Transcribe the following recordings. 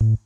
Muy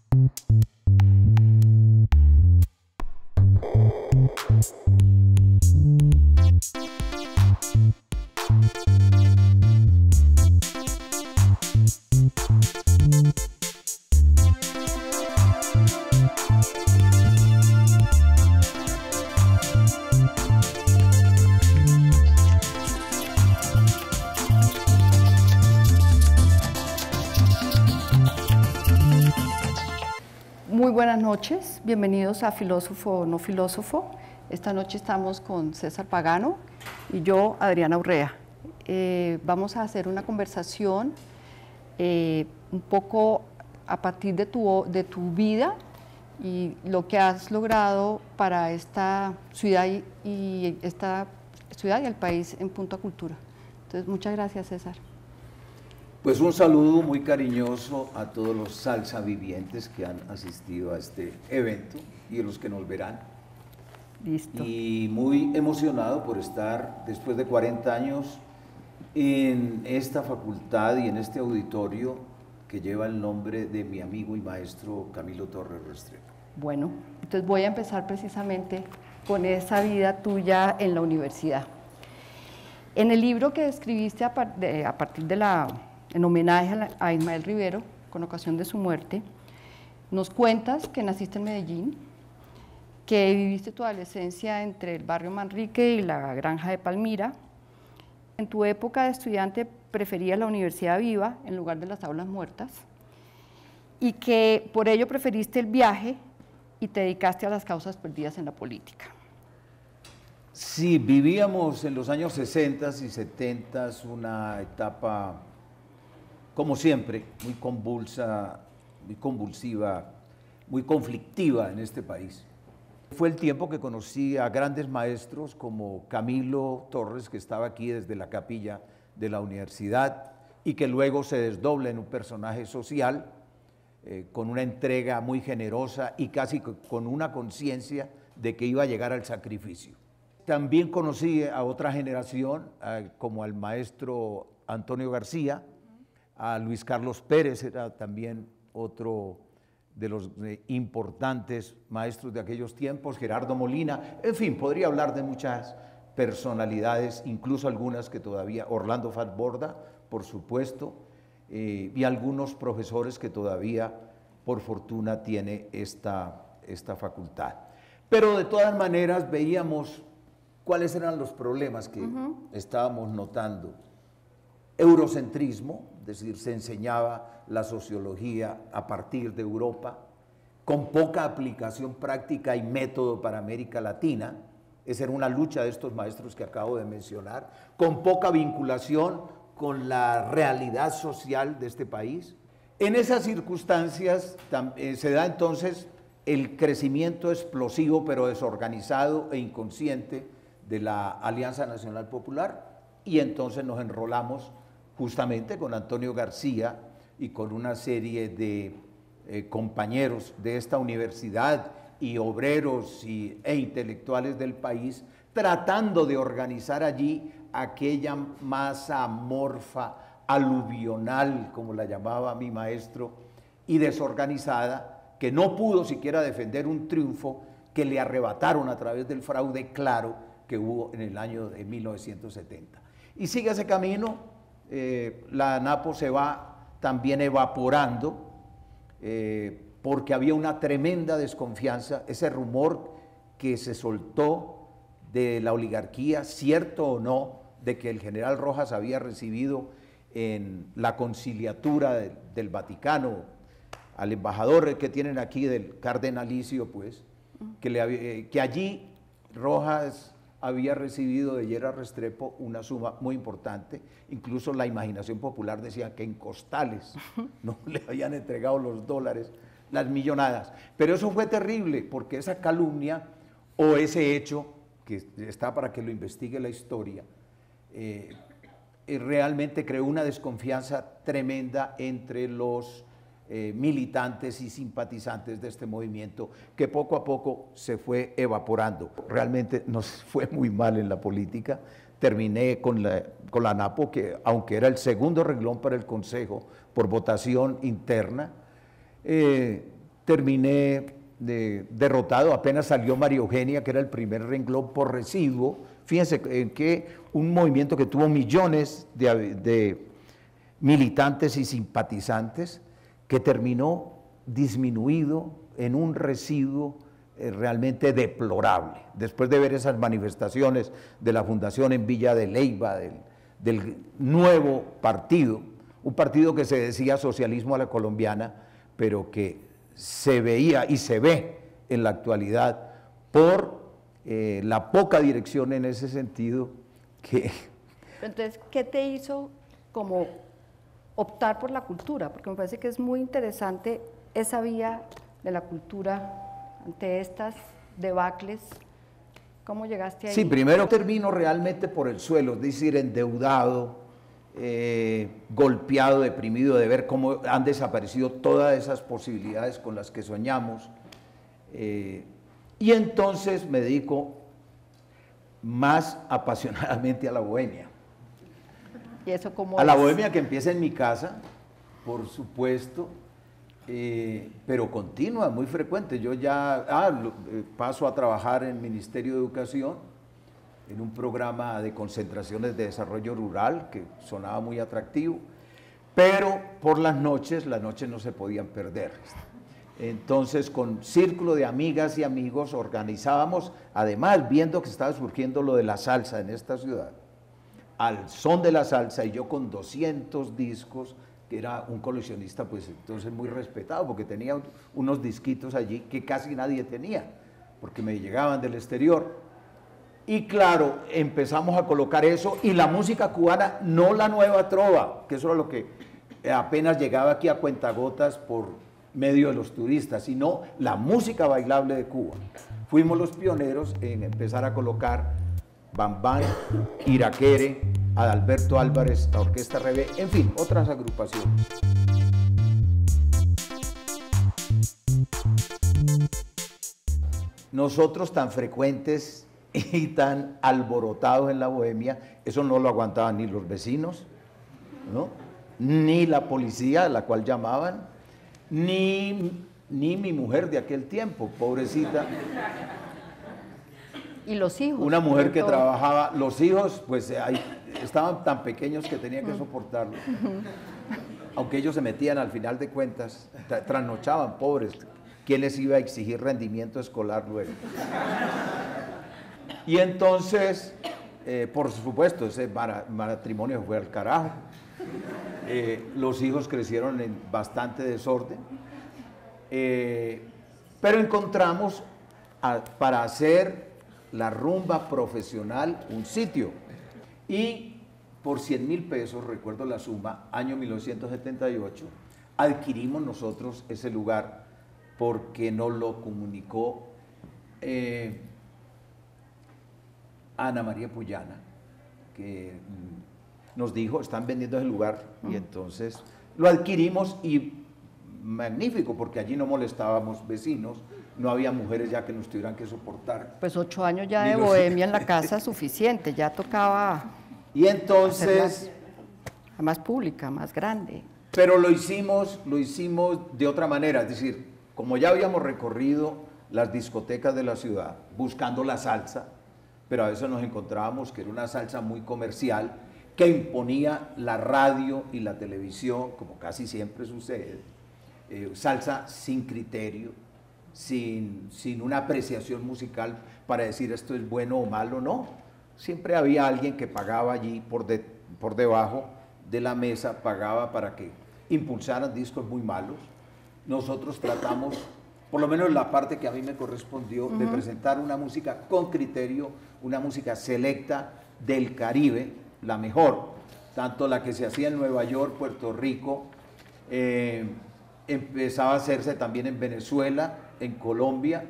noches, bienvenidos a Filósofo o No Filósofo. Esta noche estamos con César Pagano y yo, Adriana Urrea. Eh, vamos a hacer una conversación eh, un poco a partir de tu, de tu vida y lo que has logrado para esta ciudad y, esta ciudad y el país en punto a cultura. Entonces, muchas gracias, César. Pues un saludo muy cariñoso a todos los salsa vivientes que han asistido a este evento y a los que nos verán. Listo. Y muy emocionado por estar después de 40 años en esta facultad y en este auditorio que lleva el nombre de mi amigo y maestro Camilo Torres Restrepo. Bueno, entonces voy a empezar precisamente con esa vida tuya en la universidad. En el libro que escribiste a, par de, a partir de la en homenaje a, Ismael Rivero, con ocasión de su muerte, nos cuentas que naciste en Medellín, que viviste tu adolescencia entre el barrio Manrique y la granja de Palmira. En tu época de estudiante preferías la universidad viva en lugar de las aulas muertas y que por ello preferiste el viaje y te dedicaste a las causas perdidas en la política. Sí, vivíamos en los años 60 y 70 una etapa como siempre, muy convulsa, muy convulsiva, muy conflictiva en este país. Fue el tiempo que conocí a grandes maestros como Camilo Torres, que estaba aquí desde la capilla de la universidad y que luego se desdobla en un personaje social eh, con una entrega muy generosa y casi con una conciencia de que iba a llegar al sacrificio. También conocí a otra generación, como al maestro Antonio García, a Luis Carlos Pérez, era también otro de los eh, importantes maestros de aquellos tiempos, Gerardo Molina, en fin, podría hablar de muchas personalidades, incluso algunas que todavía, Orlando Fatborda, por supuesto, eh, y algunos profesores que todavía, por fortuna, tiene esta, esta facultad. Pero de todas maneras veíamos cuáles eran los problemas que uh -huh. estábamos notando. Eurocentrismo, es decir, se enseñaba la sociología a partir de Europa, con poca aplicación práctica y método para América Latina. Esa era una lucha de estos maestros que acabo de mencionar, con poca vinculación con la realidad social de este país. En esas circunstancias eh, se da entonces el crecimiento explosivo pero desorganizado e inconsciente de la Alianza Nacional Popular y entonces nos enrolamos justamente con Antonio García y con una serie de eh, compañeros de esta universidad y obreros y, e intelectuales del país, tratando de organizar allí aquella masa amorfa, aluvional, como la llamaba mi maestro, y desorganizada, que no pudo siquiera defender un triunfo que le arrebataron a través del fraude claro que hubo en el año de 1970. Y sigue ese camino eh, la ANAPO se va también evaporando eh, porque había una tremenda desconfianza, ese rumor que se soltó de la oligarquía, cierto o no, de que el general Rojas había recibido en la conciliatura del, del Vaticano al embajador que tienen aquí del cardenalicio, pues, que, le, eh, que allí Rojas había recibido de Yera Restrepo una suma muy importante, incluso la imaginación popular decía que en costales no le habían entregado los dólares, las millonadas. Pero eso fue terrible, porque esa calumnia o ese hecho, que está para que lo investigue la historia, eh, realmente creó una desconfianza tremenda entre los eh, militantes y simpatizantes de este movimiento que poco a poco se fue evaporando. Realmente nos fue muy mal en la política. Terminé con la, con la NAPO, que aunque era el segundo reglón para el Consejo por votación interna, eh, terminé derrotado, apenas salió María Eugenia, que era el primer renglón por residuo. Fíjense en que un movimiento que tuvo millones de, militantes y simpatizantes, que terminó disminuido en un residuo eh, realmente deplorable. Después de ver esas manifestaciones de la fundación en Villa de Leyva, del, del nuevo partido, un partido que se decía socialismo a la colombiana, pero que se veía y se ve en la actualidad por eh, la poca dirección en ese sentido que... Entonces, ¿qué te hizo como optar por la cultura? Porque me parece que es muy interesante esa vía de la cultura ante estas debacles. ¿Cómo llegaste ahí? Sí, primero termino realmente por el suelo, es decir, endeudado, eh, golpeado, deprimido de ver cómo han desaparecido todas esas posibilidades con las que soñamos. Eh, y entonces me dedico más apasionadamente a la bohemia. ¿Y eso cómo a la bohemia que empieza en mi casa, por supuesto, eh, pero continua, muy frecuente. Yo ya ah, paso a trabajar en el Ministerio de Educación en un programa de concentraciones de desarrollo rural que sonaba muy atractivo, pero por las noches, las noches no se podían perder. Entonces, con círculo de amigas y amigos organizábamos, además viendo que estaba surgiendo lo de la salsa en esta ciudad, al son de la salsa y yo con 200 discos, que era un coleccionista pues entonces muy respetado, porque tenía unos disquitos allí que casi nadie tenía, porque me llegaban del exterior. Y claro, empezamos a colocar eso y la música cubana, no la nueva trova, que eso era lo que apenas llegaba aquí a cuentagotas por medio de los turistas, sino la música bailable de Cuba. Fuimos los pioneros en empezar a colocar Bambán, Iraquere, Adalberto Álvarez, la Orquesta Rebe, en fin, otras agrupaciones. Nosotros tan frecuentes y tan alborotados en la bohemia, eso no lo aguantaban ni los vecinos, ¿no? ni la policía a la cual llamaban, ni, ni mi mujer de aquel tiempo, pobrecita. ¿Y los hijos? Una mujer que trabajaba, los hijos pues estaban tan pequeños que tenía que soportarlo. Aunque ellos se metían al final de cuentas, trasnochaban, pobres. ¿Quién les iba a exigir rendimiento escolar luego? Y entonces, eh, por supuesto, ese matrimonio fue al carajo. Eh, los hijos crecieron en bastante desorden. Eh, pero encontramos para hacer la rumba profesional un sitio. Y por 100 mil pesos, recuerdo la suma, año 1978, adquirimos nosotros ese lugar porque nos lo comunicó Ana María Puyana, que mm, nos dijo, están vendiendo ese lugar, y entonces lo adquirimos y magnífico, porque allí no molestábamos vecinos, no había mujeres ya que nos tuvieran que soportar. Pues ocho años ya de bohemia en la casa suficiente, ya tocaba. Y entonces. Más pública, más grande. Pero lo hicimos, lo hicimos de otra manera, es decir, como ya habíamos recorrido las discotecas de la ciudad buscando la salsa, pero a veces nos encontrábamos que era una salsa muy comercial que imponía la radio y la televisión, como casi siempre sucede, eh, salsa sin criterio, sin, sin, una apreciación musical para decir esto es bueno o malo, no. Siempre había alguien que pagaba allí por, por debajo de la mesa, pagaba para que impulsaran discos muy malos. Nosotros tratamos por lo menos la parte que a mí me correspondió, de presentar una música con criterio, una música selecta del Caribe, la mejor, tanto la que se hacía en Nueva York, Puerto Rico, eh, empezaba a hacerse también en Venezuela, en Colombia,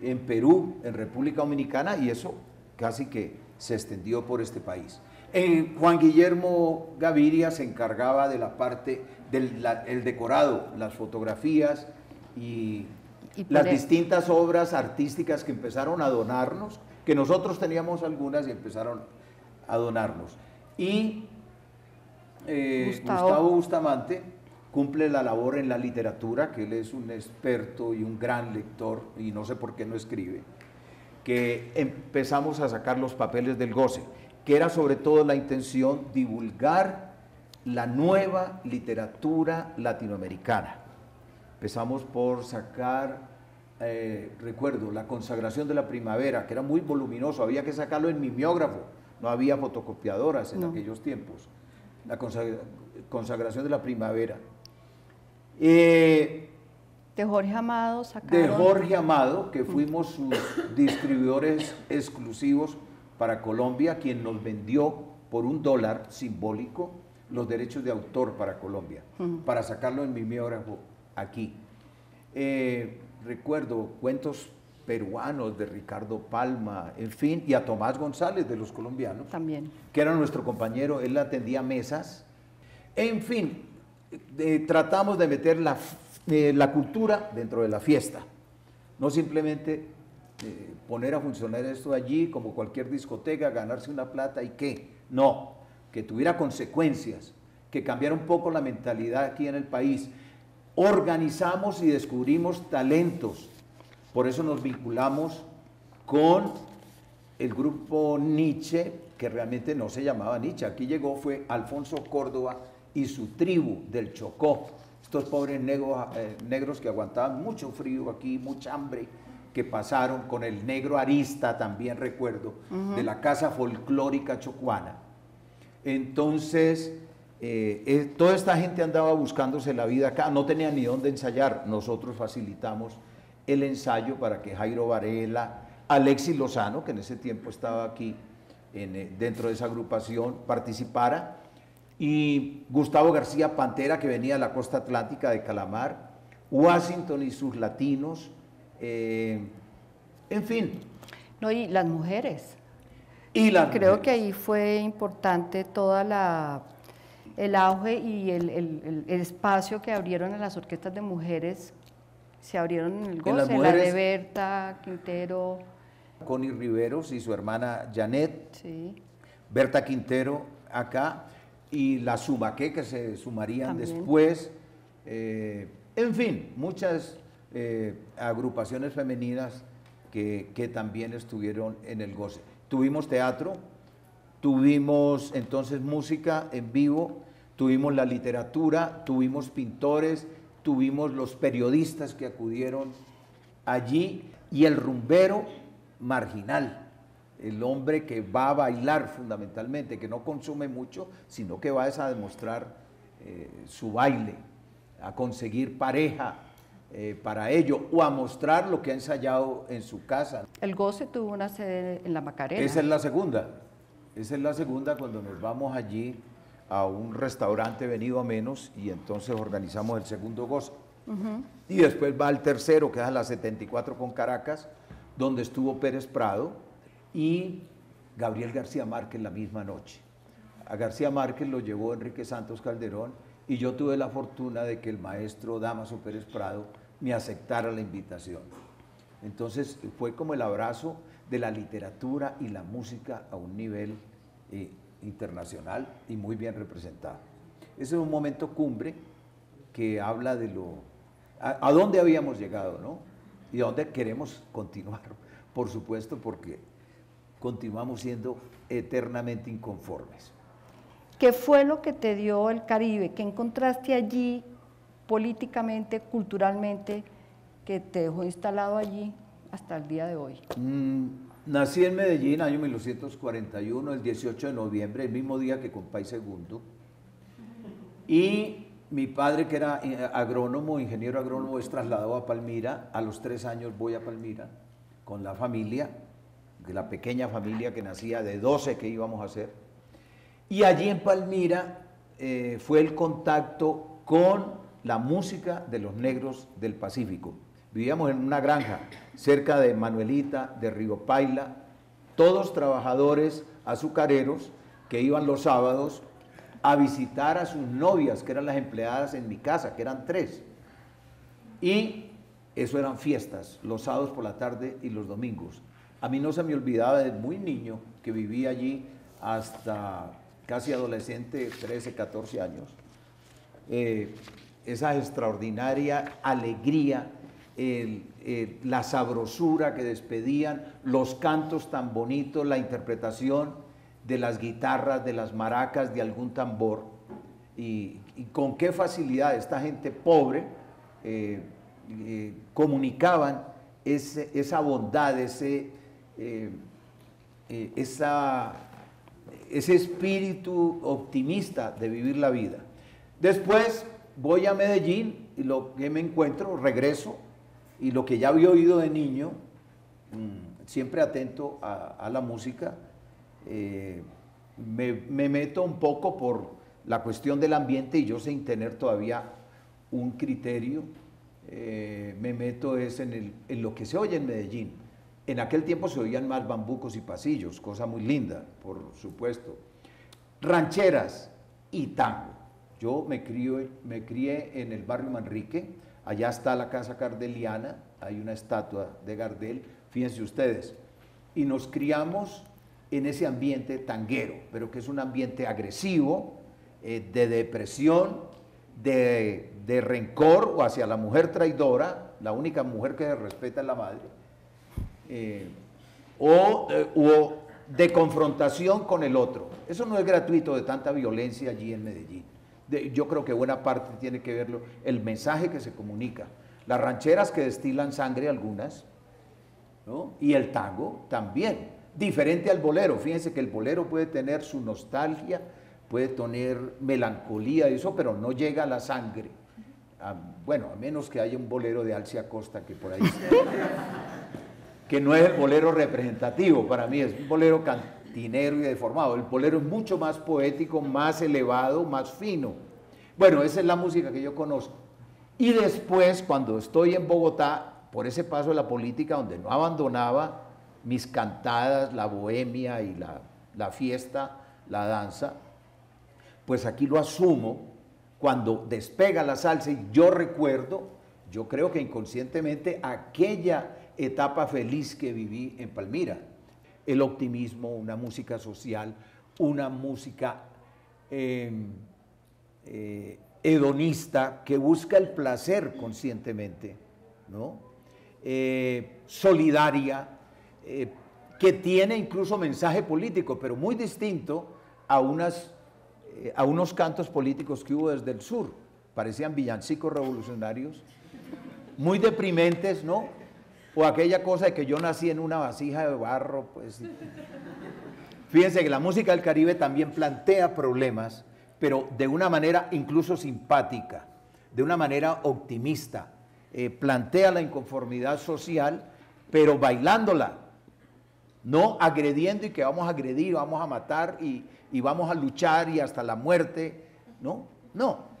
en Perú, en República Dominicana, y eso casi que se extendió por este país. Juan Guillermo Gaviria se encargaba de la parte del decorado, las fotografías, y, las distintas obras artísticas que empezaron a donarnos, que nosotros teníamos algunas y empezaron a donarnos. Y eh, Gustavo. Bustamante cumple la labor en la literatura, que él es un experto y un gran lector, y no sé por qué no escribe, que empezamos a sacar los papeles del goce, que era sobre todo la intención divulgar la nueva literatura latinoamericana. Empezamos por sacar, eh, recuerdo, la consagración de la primavera, que era muy voluminoso, había que sacarlo en mimeógrafo, no había fotocopiadoras en aquellos tiempos. La consagración de la primavera eh, de Jorge Amado De Jorge Amado, que fuimos sus distribuidores exclusivos para Colombia, quien nos vendió por un dólar simbólico los derechos de autor para Colombia, para sacarlo en mimeógrafo aquí. Eh, recuerdo cuentos peruanos de Ricardo Palma, en fin, y a Tomás González de los colombianos. También. Que era nuestro compañero, él atendía mesas. En fin, tratamos de meter la, eh, la, cultura dentro de la fiesta, no simplemente eh, poner a funcionar esto allí como cualquier discoteca, ganarse una plata y qué, no, que tuviera consecuencias, que cambiara un poco la mentalidad aquí en el país. Organizamos y descubrimos talentos, por eso nos vinculamos con el grupo Nietzsche, que realmente no se llamaba Nietzsche, aquí llegó fue Alfonso Córdoba, y su tribu del Chocó. Estos pobres negros, eh, negros que aguantaban mucho frío aquí, mucha hambre, que pasaron con el negro arista, también recuerdo, de la casa folclórica chocuana. Entonces, eh, eh, toda esta gente andaba buscándose la vida acá, no tenía ni dónde ensayar. Nosotros facilitamos el ensayo para que Jairo Varela, Alexis Lozano, que en ese tiempo estaba aquí dentro de esa agrupación, participara y Gustavo García Pantera, que venía de la costa atlántica de Calamar, Washington y sus latinos, eh, en fin. No, y las mujeres. Y Creo que ahí fue importante toda la el auge y el, espacio que abrieron en las orquestas de mujeres, se abrieron en el goce, la de Berta Quintero. Connie Riveros y su hermana Janet. Sí. Berta Quintero acá y la Subaqué que se sumarían después. Eh, en fin, muchas eh, agrupaciones femeninas que, que, también estuvieron en el goce. Tuvimos teatro, tuvimos entonces música en vivo, tuvimos la literatura, tuvimos pintores, tuvimos los periodistas que acudieron allí y el rumbero marginal el hombre que va a bailar fundamentalmente, que no consume mucho, sino que va a demostrar eh, su baile, a conseguir pareja eh, para ello o a mostrar lo que ha ensayado en su casa. El goce tuvo una sede en la Macarena. Esa es la segunda, esa es la segunda cuando nos vamos allí a un restaurante venido a menos y entonces organizamos el segundo goce. Y después va el tercero, que es a la 74 con Caracas, donde estuvo Pérez Prado, y Gabriel García Márquez la misma noche. A García Márquez lo llevó Enrique Santos Calderón y yo tuve la fortuna de que el maestro Damaso Pérez Prado me aceptara la invitación. Entonces fue como el abrazo de la literatura y la música a un nivel eh, internacional y muy bien representado. Ese es un momento cumbre que habla de lo, a, a dónde habíamos llegado, ¿no? Y a dónde queremos continuar, por supuesto, porque continuamos siendo eternamente inconformes. ¿Qué fue lo que te dio el Caribe? ¿Qué encontraste allí políticamente, culturalmente, que te dejó instalado allí hasta el día de hoy? Mm, nací en Medellín, año 1941, el 18 de noviembre, el mismo día que con País Segundo. Y mi padre, que era eh, agrónomo, ingeniero agrónomo, es trasladado a Palmira. A los tres años voy a Palmira con la familia de la pequeña familia que nacía de 12 que íbamos a hacer. Y allí en Palmira eh, fue el contacto con la música de los negros del Pacífico. Vivíamos en una granja cerca de Manuelita, de Río Paila, todos trabajadores azucareros que iban los sábados a visitar a sus novias, que eran las empleadas en mi casa, que eran tres. Y eso eran fiestas, los sábados por la tarde y los domingos. A mí no se me olvidaba desde muy niño que viví allí hasta casi adolescente, 13, 14 años. Eh, esa extraordinaria alegría, la sabrosura que despedían, los cantos tan bonitos, la interpretación de las guitarras, de las maracas, de algún tambor, y, con qué facilidad esta gente pobre eh, eh, comunicaban esa bondad, ese, eh, esa, ese espíritu optimista de vivir la vida. Después voy a Medellín y lo que me encuentro, regreso, y lo que ya había oído de niño, mm, siempre atento a, la música, me, me meto un poco por la cuestión del ambiente y yo sin tener todavía un criterio, eh, me meto es en, lo que se oye en Medellín. En aquel tiempo se oían más bambucos y pasillos, cosa muy linda, por supuesto. Rancheras y tango. Yo me, crié en el barrio Manrique, allá está la casa Gardeliana, hay una estatua de Gardel, fíjense ustedes, y nos criamos en ese ambiente tanguero, pero que es un ambiente agresivo, eh, de depresión, de, rencor o hacia la mujer traidora, la única mujer que se respeta es la madre, eh, o, de confrontación con el otro. Eso no es gratuito de tanta violencia allí en Medellín. yo creo que buena parte tiene que verlo el mensaje que se comunica. Las rancheras que destilan sangre algunas, y el tango también, diferente al bolero. Fíjense que el bolero puede tener su nostalgia, puede tener melancolía y eso, pero no llega a la sangre. bueno, a menos que haya un bolero de Alcia Costa que por ahí que no es el bolero representativo para mí, es un bolero cantinero y deformado. El bolero es mucho más poético, más elevado, más fino. Bueno, esa es la música que yo conozco. Y después, cuando estoy en Bogotá, por ese paso de la política, donde no abandonaba mis cantadas, la bohemia y la, la fiesta, la danza, pues aquí lo asumo, cuando despega la salsa y yo recuerdo, yo creo que inconscientemente, aquella etapa feliz que viví en Palmira. El optimismo, una música social, una música em, eh, hedonista que busca el placer conscientemente, ¿no? Eh, solidaria, eh, que tiene incluso mensaje político, pero muy distinto a unas a unos cantos políticos que hubo desde el sur. Parecían villancicos revolucionarios, muy deprimentes, ¿no? O aquella cosa de que yo nací en una vasija de barro, pues. Fíjense que la música del Caribe también plantea problemas, pero de una manera incluso simpática, de una manera optimista. Eh, plantea la inconformidad social, pero bailándola, no agrediendo y que vamos a agredir, vamos a matar y, y vamos a luchar y hasta la muerte. No, no.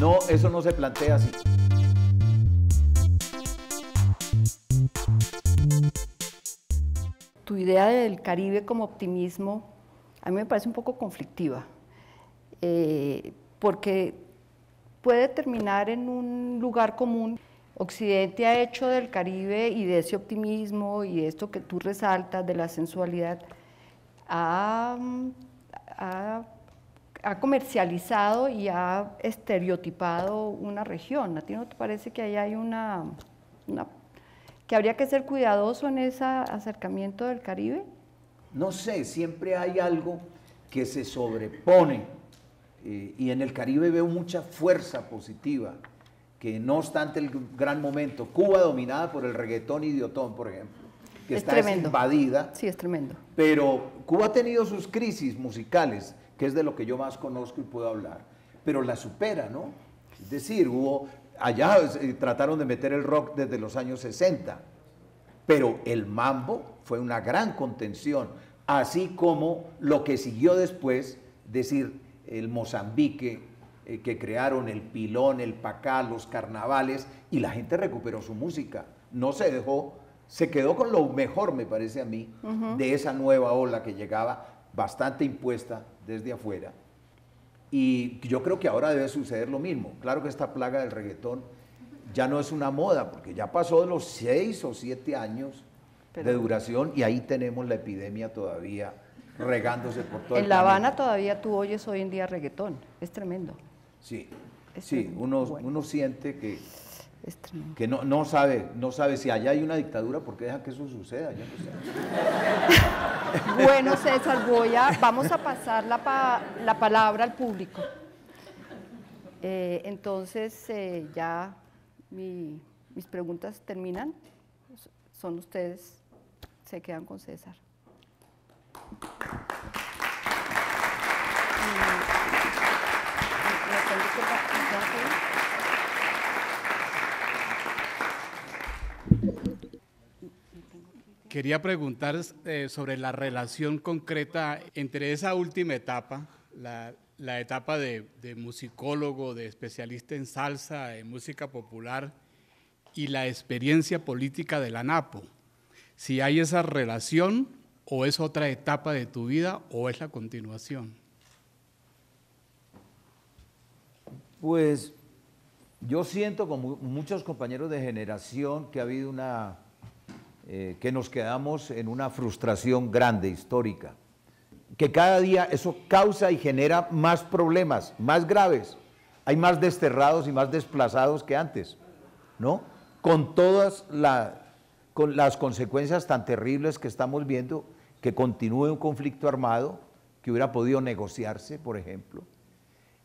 No, eso no se plantea así. Tu idea del Caribe como optimismo a mí me parece un poco conflictiva, eh, porque puede terminar en un lugar común. Occidente ha hecho del Caribe y de ese optimismo y esto que tú resaltas de la sensualidad, ha, comercializado y ha estereotipado una región. ¿A ti no te parece que ahí hay una, que habría que ser cuidadoso en ese acercamiento del Caribe? No sé, siempre hay algo que se sobrepone eh, y en el Caribe veo mucha fuerza positiva, que no obstante el gran momento, Cuba dominada por el reggaetón idiotón, por ejemplo, que está invadida. Sí, es tremendo. Pero Cuba ha tenido sus crisis musicales, que es de lo que yo más conozco y puedo hablar, pero la supera, ¿no? Es decir, hubo, allá eh, trataron de meter el rock desde los años 60, pero el mambo fue una gran contención, así como lo que siguió después, decir, el Mozambique, eh, que crearon el pilón, el pacá, los carnavales, y la gente recuperó su música, no se dejó se quedó con lo mejor, me parece a mí, de esa nueva ola que llegaba bastante impuesta desde afuera. Y yo creo que ahora debe suceder lo mismo. Claro que esta plaga del reggaetón ya no es una moda, porque ya pasó de los seis o siete años de duración y ahí tenemos la epidemia todavía regándose por todo en La Habana todavía tú oyes hoy en día reggaetón, es tremendo. Sí, Es Sí, tremendo. uno, Bueno, uno siente que, es que no, no sabe, no sabe si allá hay una dictadura, ¿por qué deja que eso suceda? Yo no sé. Bueno, César, voy a, vamos a pasar la, pa- la palabra al público. Eh, entonces, eh, ya mi- mis preguntas terminan. Son ustedes, se quedan con César. Y- ¿me tengo que pa- me tengo que ir? Quería preguntar eh, sobre la relación concreta entre esa última etapa, la, etapa de, de musicólogo, de especialista en salsa, en música popular, y la experiencia política de la NAPO. Si hay esa relación o es otra etapa de tu vida o es la continuación. Pues yo siento como muchos compañeros de generación que ha habido una, eh, que nos quedamos en una frustración grande, histórica, que cada día eso causa y genera más problemas, más graves. Hay más desterrados y más desplazados que antes, ¿no? Con todas las consecuencias tan terribles que estamos viendo, que continúe un conflicto armado, que hubiera podido negociarse, por ejemplo.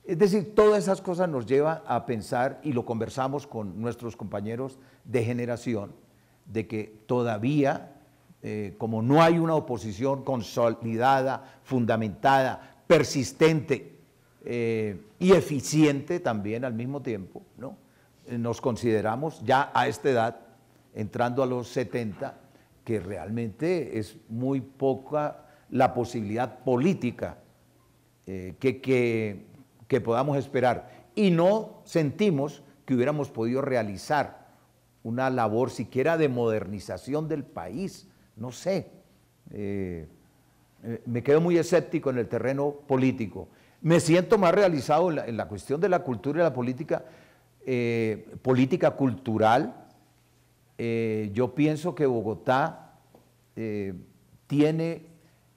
Es decir, todas esas cosas nos llevan a pensar, y lo conversamos con nuestros compañeros de generación, de que todavía, eh, como no hay una oposición consolidada, fundamentada, persistente eh, y eficiente también al mismo tiempo, ¿no? Eh, nos consideramos ya a esta edad, entrando a los 70, que realmente es muy poca la posibilidad política que, que- que podamos esperar. Y no sentimos que hubiéramos podido realizar una labor siquiera de modernización del país. No sé. eh, eh, me quedo muy escéptico en el terreno político. Me siento más realizado en la, cuestión de la cultura y la política, eh, política cultural. Yo pienso que Bogotá tiene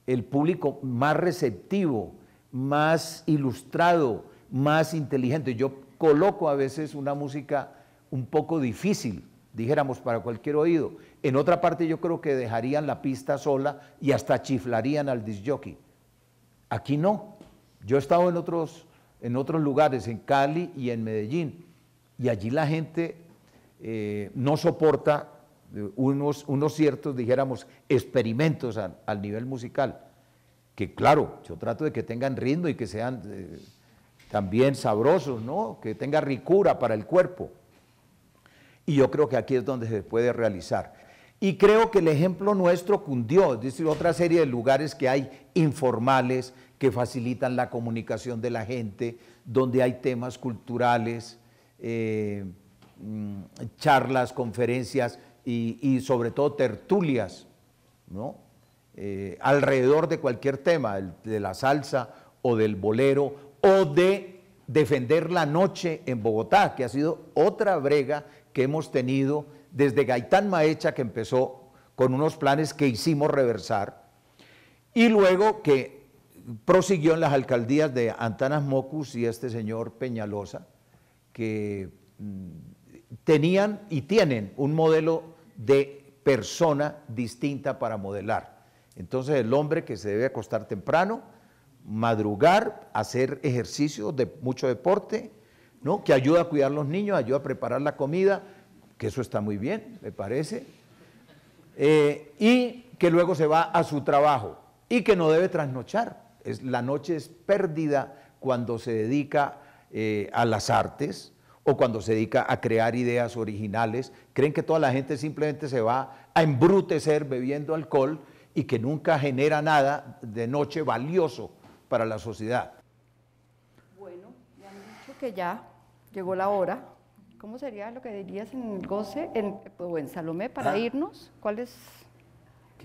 el público más receptivo, más ilustrado, más inteligente. Yo coloco a veces una música un poco difícil, dijéramos, para cualquier oído. En otra parte yo creo que dejarían la pista sola y hasta chiflarían al disjockey. Aquí no. Yo he estado en otros, en otros lugares, en Cali y en Medellín, y allí la gente eh, no soporta eh, unos, unos ciertos, dijéramos, experimentos al nivel musical. Que claro, yo trato de que tengan ritmo y que sean eh, también sabrosos, ¿no? Que tenga ricura para el cuerpo. Y yo creo que aquí es donde se puede realizar. Y creo que el ejemplo nuestro cundió, es decir, otra serie de lugares que hay informales, que facilitan la comunicación de la gente, donde hay temas culturales, eh, mm, charlas, conferencias y, sobre todo tertulias, ¿no? Eh, alrededor de cualquier tema, de la salsa o del bolero o de defender la noche en Bogotá, que ha sido otra brega que hemos tenido desde Gaitán Maecha, que empezó con unos planes que hicimos reversar, y luego que prosiguió en las alcaldías de Antanas Mocus y este señor Peñalosa, que mm, tenían y tienen un modelo de persona distinta para modelar. Entonces el hombre que se debe acostar temprano, madrugar, hacer ejercicio de mucho deporte, ¿no? que ayuda a cuidar los niños, ayuda a preparar la comida, que eso está muy bien, me parece, eh, y que luego se va a su trabajo y que no debe trasnochar. La noche es pérdida cuando se dedica eh, a las artes o cuando se dedica a crear ideas originales. Creen que toda la gente simplemente se va a embrutecer bebiendo alcohol y que nunca genera nada de noche valioso para la sociedad. Bueno, me han dicho que ya llegó la hora. ¿Cómo sería lo que dirías en el goce en, o en Salomé para Ah. irnos? ¿Cuál es,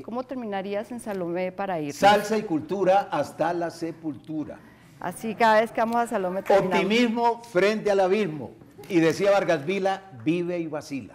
¿Cómo terminarías en Salomé para irnos? Salsa y cultura hasta la sepultura. Así cada vez que vamos a Salomé terminamos. Optimismo frente al abismo. Y decía Vargas Vila, vive y vacila.